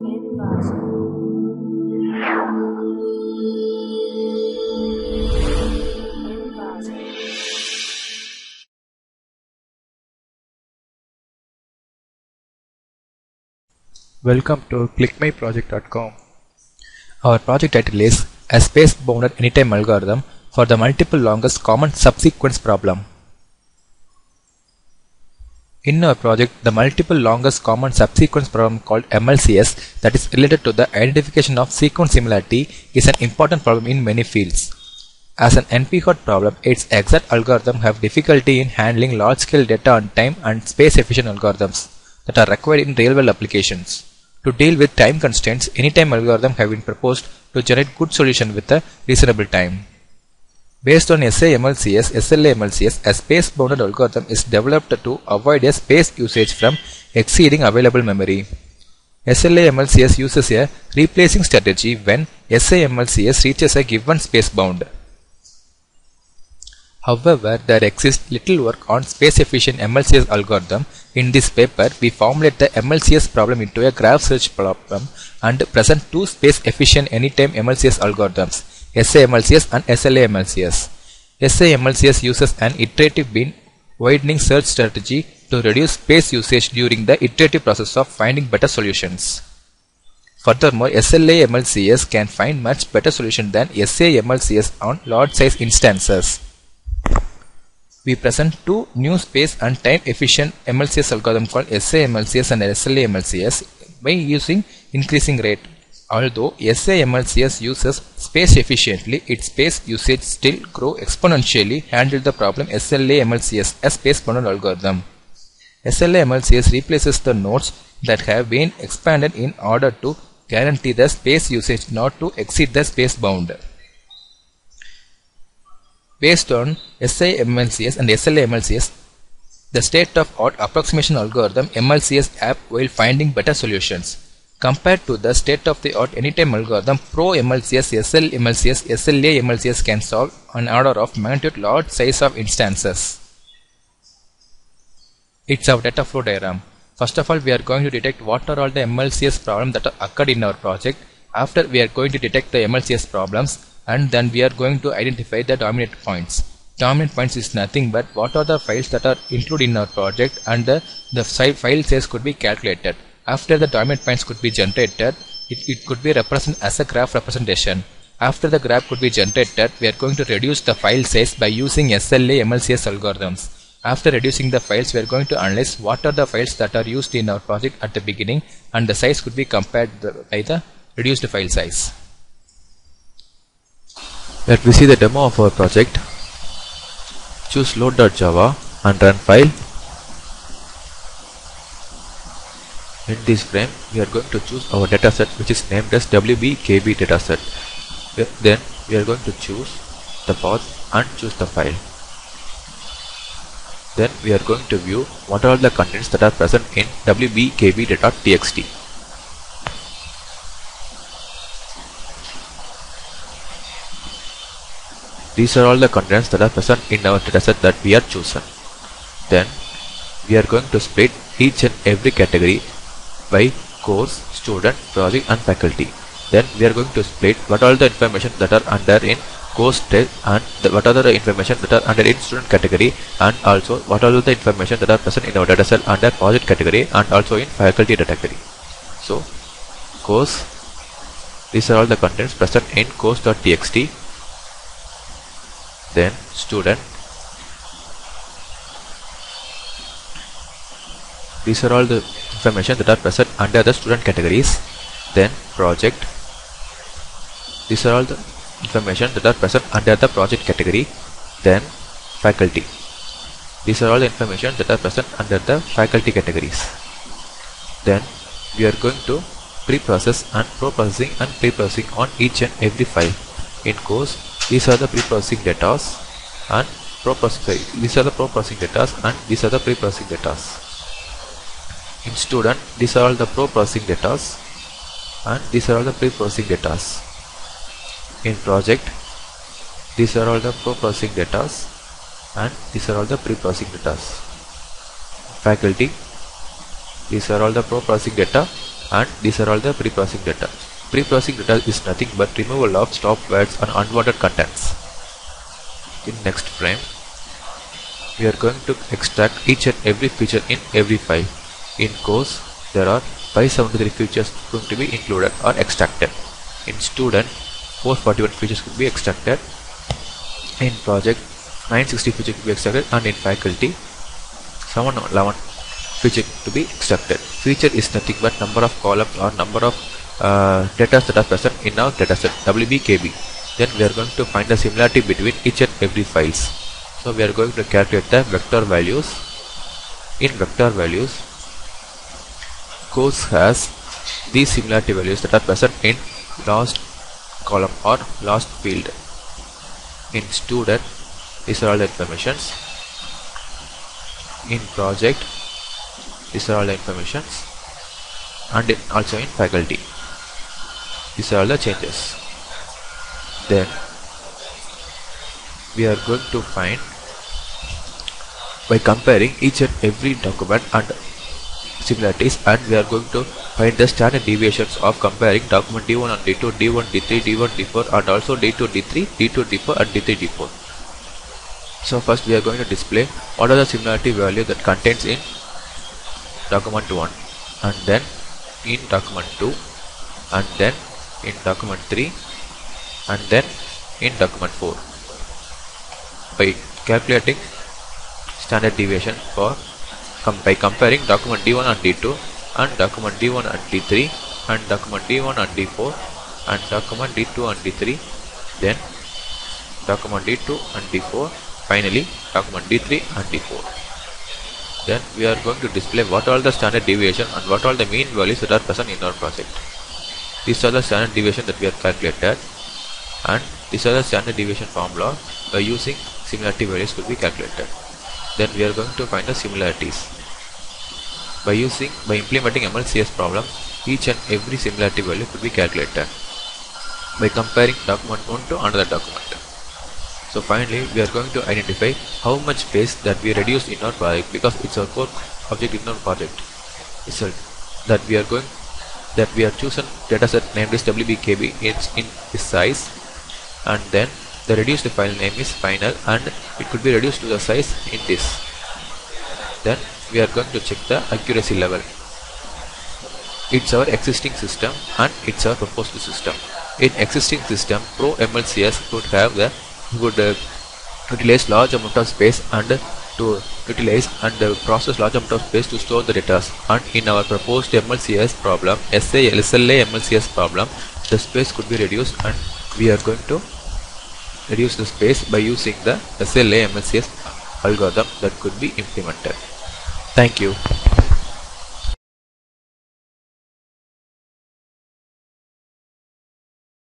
Welcome to clickmyproject.com. Our project title is a space bounded anytime algorithm for the multiple longest common subsequence problem. In our project, the multiple longest common subsequence problem called MLCS that is related to the identification of sequence similarity is an important problem in many fields. As an NP-hard problem, its exact algorithm have difficulty in handling large-scale data on time and space-efficient algorithms that are required in real-world applications. To deal with time constraints, any time algorithm have been proposed to generate good solution with a reasonable time. Based on SAMLCS, SLAMLCS, a space-bounded algorithm is developed to avoid a space usage from exceeding available memory. SLAMLCS uses a replacing strategy when SAMLCS reaches a given space bound. However, there exists little work on space-efficient MLCS algorithm. In this paper, we formulate the MLCS problem into a graph search problem and present two space-efficient anytime MLCS algorithms, SAMLCS and SLAMLCS. SAMLCS uses an iterative beam widening search strategy to reduce space usage during the iterative process of finding better solutions. Furthermore, SLAMLCS can find much better solution than SAMLCS on large size instances we present two new space and time efficient MLCS algorithm called SAMLCS and SLAMLCS by using increasing rate. Although SAMLCS uses space efficiently, its space usage still grow exponentially handle the problem SLAMLCS a space bounded algorithm. SLAMLCS replaces the nodes that have been expanded in order to guarantee the space usage not to exceed the space bound. Based on SIMLCS and SLAMLCS, the state-of-art approximation algorithm MLCS app while finding better solutions. Compared to the state-of-the-art anytime algorithm, Pro MLCS, SLMLCS, SLAMLCS can solve an order of magnitude large size of instances. It's our data flow diagram. First of all, we are going to detect what are all the MLCS problems that occurred in our project. After, we are going to detect the MLCS problems and then we are going to identify the dominant points. Dominant points is nothing but what are the files that are included in our project and the, the file size could be calculated. After the dominant points could be generated, it, it could be represented as a graph representation. After the graph could be generated, we are going to reduce the file size by using SLA MLCS algorithms. After reducing the files, we are going to analyze what are the files that are used in our project at the beginning and the size could be compared by the reduced file size. Let me see the demo of our project. Choose load.java and run file. In this frame, we are going to choose our dataset which is named as WBKB dataset. Then we are going to choose the path and choose the file. Then we are going to view what are the contents that are present in wbkb.txt. These are all the contents that are present in our dataset that we are chosen. Then we are going to split each and every category by course, student, project and faculty. Then we are going to split what all the information that are under in course test and the, what are the information that are under in student category and also what are the information that are present in our dataset under project category and also in faculty category. So course, these are all the contents present in course.txt then student these are all the information that are present under the student categories. Then project. These are all the information that are present under the project category. Then faculty. These are all the information that are present under the faculty categories. Then we are going to pre-process and pro-processing and pre-processing on each and every file. In course these are the pre-processing data and pro-processing these are the pro-processing data and these are the pre-processing data in student these are all the pro-processing data and these are all the pre-processing data in project these are all the pro-processing data and these are all the pre-processing data faculty these are all the pro-processing data and these are all the pre-processing data. Pre-processing data is nothing but removal of stop words and unwanted contents. In next frame, we are going to extract each and every feature in every file. In course, there are 573 features going to be included or extracted. In student, 441 features could be extracted. In project, 960 features could be extracted and in faculty, 711 feature to be extracted. Feature is nothing but number of columns or number of uh, data that are present in our dataset WBKB. Then we are going to find the similarity between each and every files. So we are going to calculate the vector values. In vector values, course has these similarity values that are present in last column or last field. In student, these are all the informations. In project, these are all the informations. And in, also in faculty, these are all the changes. Then we are going to find by comparing each and every document and similarities and we are going to find the standard deviations of comparing document D1 and D2, D1, D3, D1, D4 and also D2, D3, D2, D4 and D3, D4. So first we are going to display what are the similarity value that contains in document 1 and then in document 2 and then in document 3 and then in document 4 by calculating standard deviation for com by comparing document D1 and D2 and document D1 and D3 and document D1 and D4 and document D2 and D3 then document D2 and D4 finally document D3 and D4 then we are going to display what all the standard deviation and what all the mean values that are present in our project. These are the standard deviation that we have calculated and these are the standard deviation formula by using similarity values could be calculated then we are going to find the similarities. By using by implementing MLCS problem each and every similarity value could be calculated by comparing document 1 to another document. So finally we are going to identify how much space that we reduced in our project because it's our core object in our project. Result that we are going that we are chosen dataset named as WBKB it's in this size and then the reduced file name is final and it could be reduced to the size in this. Then we are going to check the accuracy level. It's our existing system and it's our proposed system. In existing system pro mlcs would have the would uh, utilize large amount of space and to utilize and uh, process large amount of space to store the data. And in our proposed mlcs problem sa sla mlcs problem the space could be reduced and we are going to reduce the space by using the SLA MLCS algorithm that could be implemented. Thank you.